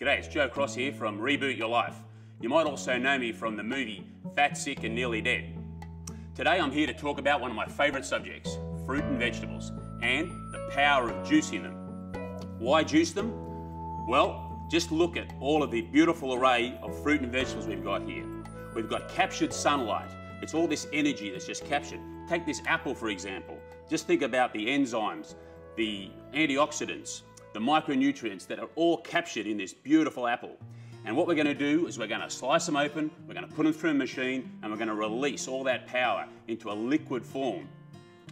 G'day, it's Joe Cross here from Reboot Your Life. You might also know me from the movie Fat, Sick and Nearly Dead. Today I'm here to talk about one of my favourite subjects, fruit and vegetables, and the power of juicing them. Why juice them? Well, just look at all of the beautiful array of fruit and vegetables we've got here. We've got captured sunlight. It's all this energy that's just captured. Take this apple, for example. Just think about the enzymes, the antioxidants, the micronutrients that are all captured in this beautiful apple. And what we're going to do is we're going to slice them open, we're going to put them through a machine, and we're going to release all that power into a liquid form.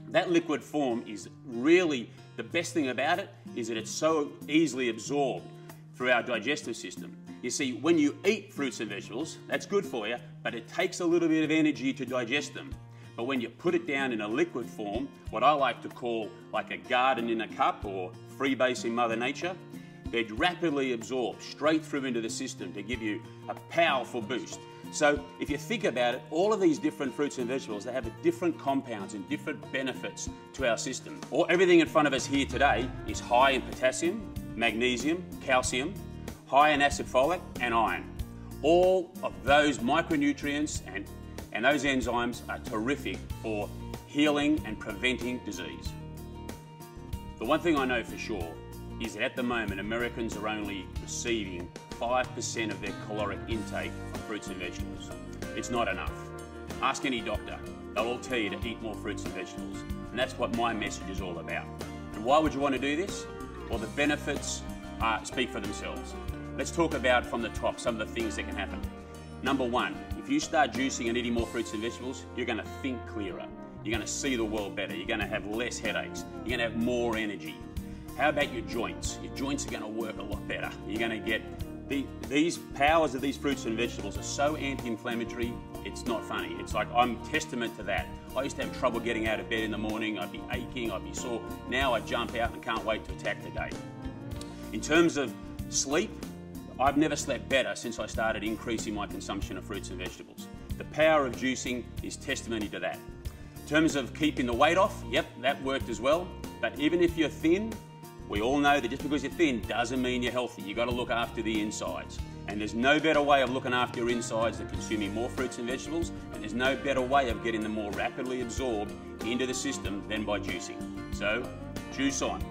That liquid form is really the best thing about it is that it's so easily absorbed through our digestive system. You see, when you eat fruits and vegetables, that's good for you, but it takes a little bit of energy to digest them. But when you put it down in a liquid form, what I like to call like a garden in a cup or freebasing Mother Nature, they'd rapidly absorb straight through into the system to give you a powerful boost. So if you think about it, all of these different fruits and vegetables, they have different compounds and different benefits to our system. Or everything in front of us here today is high in potassium, magnesium, calcium, high in acid folic and iron. All of those micronutrients and and those enzymes are terrific for healing and preventing disease. The one thing I know for sure is that at the moment Americans are only receiving 5% of their caloric intake from fruits and vegetables. It's not enough. Ask any doctor, they'll all tell you to eat more fruits and vegetables. And that's what my message is all about. And why would you want to do this? Well, the benefits uh, speak for themselves. Let's talk about from the top some of the things that can happen. Number one, if you start juicing and eating more fruits and vegetables, you're going to think clearer. You're going to see the world better. You're going to have less headaches. You're to have more energy. How about your joints? Your joints are going to work a lot better. You're going to get the, these powers of these fruits and vegetables are so anti-inflammatory, it's not funny. It's like I'm testament to that. I used to have trouble getting out of bed in the morning. I'd be aching, I'd be sore. Now I jump out and can't wait to attack the day. In terms of sleep, I've never slept better since I started increasing my consumption of fruits and vegetables. The power of juicing is testimony to that. In terms of keeping the weight off, yep, that worked as well. But even if you're thin, we all know that just because you're thin doesn't mean you're healthy. You've got to look after the insides. And there's no better way of looking after your insides than consuming more fruits and vegetables, and there's no better way of getting them more rapidly absorbed into the system than by juicing. So, juice on.